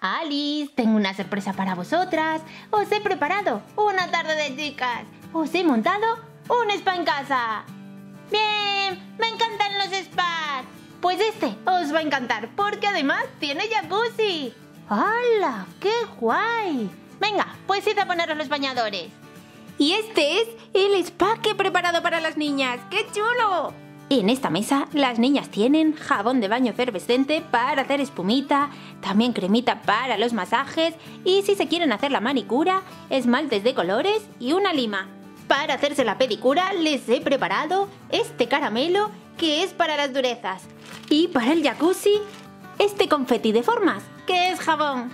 Alice, tengo una sorpresa para vosotras. Os he preparado una tarde de chicas. Os he montado un spa en casa. Bien, me encantan los spas. Pues este os va a encantar porque además tiene jacuzzi. ¡Hala! ¡Qué guay! Venga, pues id a poneros los bañadores. Y este es el spa que he preparado para las niñas. ¡Qué chulo! En esta mesa las niñas tienen jabón de baño efervescente para hacer espumita, también cremita para los masajes y si se quieren hacer la manicura, esmaltes de colores y una lima. Para hacerse la pedicura les he preparado este caramelo que es para las durezas. Y para el jacuzzi, este confeti de formas que es jabón.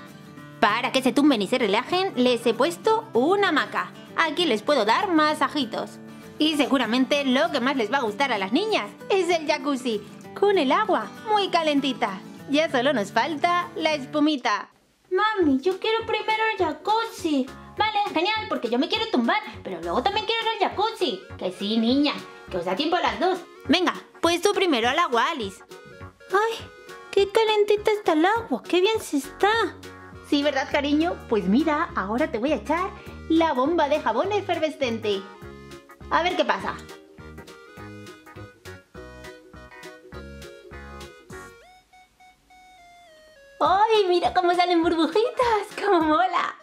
Para que se tumben y se relajen les he puesto una hamaca. Aquí les puedo dar masajitos. Y seguramente lo que más les va a gustar a las niñas es el jacuzzi, con el agua muy calentita. Ya solo nos falta la espumita. Mami, yo quiero primero el jacuzzi. Vale, genial, porque yo me quiero tumbar, pero luego también quiero el jacuzzi. Que sí, niña, que os da tiempo a las dos. Venga, pues tú primero al agua, Alice. ¡Ay! ¡Qué calentita está el agua! ¡Qué bien se está! Sí, ¿verdad, cariño? Pues mira, ahora te voy a echar la bomba de jabón efervescente. A ver qué pasa. ¡Ay, mira cómo salen burbujitas! ¡Cómo mola!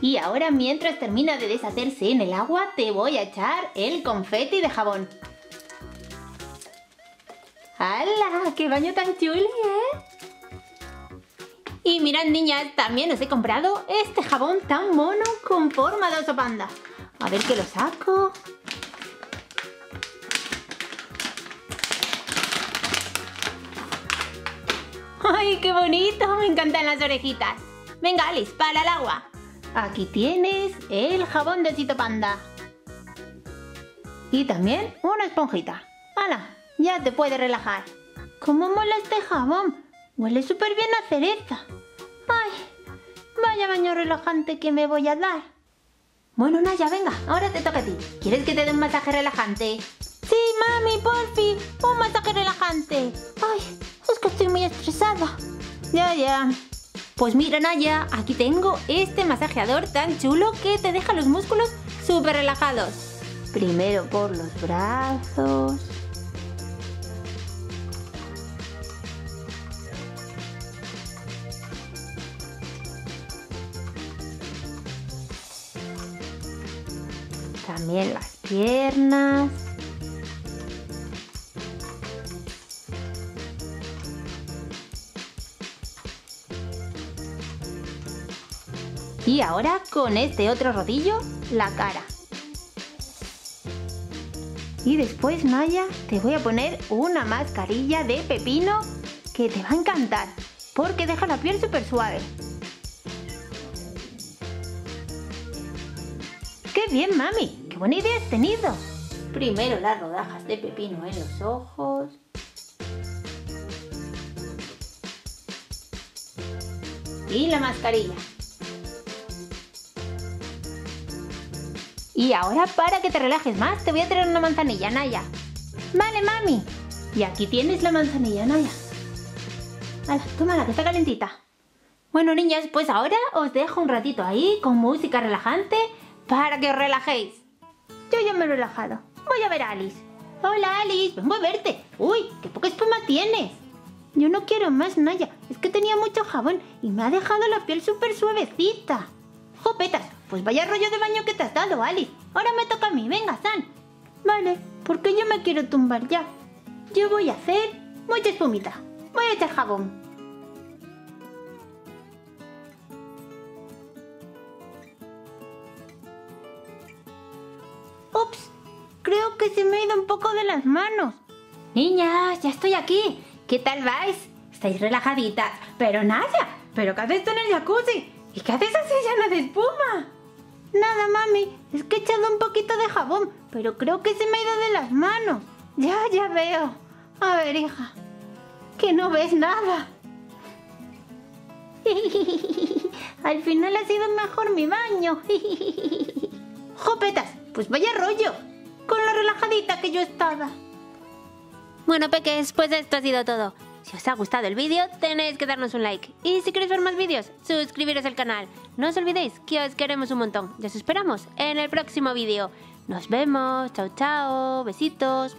Y ahora mientras termina de deshacerse en el agua, te voy a echar el confeti de jabón. ¡Hala! ¡Qué baño tan chuli, eh! Y mirad niñas, también os he comprado este jabón tan mono con forma de oso panda. A ver que lo saco. ¡Ay, qué bonito! Me encantan las orejitas. Venga, Alice, para el agua. Aquí tienes el jabón de Chito Panda. Y también una esponjita. ¡Hala! Ya te puedes relajar. ¿Cómo mola este jabón? Huele súper bien a cereza. ¡Ay! Vaya baño relajante que me voy a dar. Bueno, Naya, venga, ahora te toca a ti. ¿Quieres que te dé un masaje relajante? Sí, mami, porfi, un masaje relajante. Ay, es que estoy muy estresada. Ya, ya. Pues mira, Naya, aquí tengo este masajeador tan chulo que te deja los músculos súper relajados. Primero por los brazos. También las piernas. Y ahora con este otro rodillo, la cara. Y después, Naya, te voy a poner una mascarilla de pepino que te va a encantar, porque deja la piel súper suave. ¡Qué bien, mami! ¡Qué buena idea has tenido! Primero las rodajas de pepino en los ojos. Y la mascarilla. Y ahora para que te relajes más te voy a traer una manzanilla, Naya. Vale, mami. Y aquí tienes la manzanilla, Naya. Hala, tómala, que está calentita. Bueno, niñas, pues ahora os dejo un ratito ahí con música relajante para que os relajéis. Yo ya me he relajado. Voy a ver a Alice. Hola Alice, vengo a verte. Uy, qué poca espuma tienes. Yo no quiero más, Naya. Es que tenía mucho jabón y me ha dejado la piel súper suavecita. Jopetas, pues vaya rollo de baño que te has dado, Alice. Ahora me toca a mí. Venga, San. Vale, porque yo me quiero tumbar ya. Yo voy a hacer mucha espumita. Voy a echar jabón. Ups, creo que se me ha ido un poco de las manos. Niñas, ya estoy aquí. ¿Qué tal vais? Estáis relajaditas. Pero nada, ¿pero qué haces tú en el jacuzzi? ¿Y qué haces así llena de espuma? Nada, mami, es que he echado un poquito de jabón, pero creo que se me ha ido de las manos. Ya, ya veo. A ver, hija, que no ves nada. Al final ha sido mejor mi baño. Jopetas, pues vaya rollo, con la relajadita que yo estaba. Bueno, peques, pues esto ha sido todo. Si os ha gustado el vídeo, tenéis que darnos un like. Y si queréis ver más vídeos, suscribiros al canal. No os olvidéis que os queremos un montón. Ya os esperamos en el próximo vídeo. Nos vemos. Chao, chao. Besitos.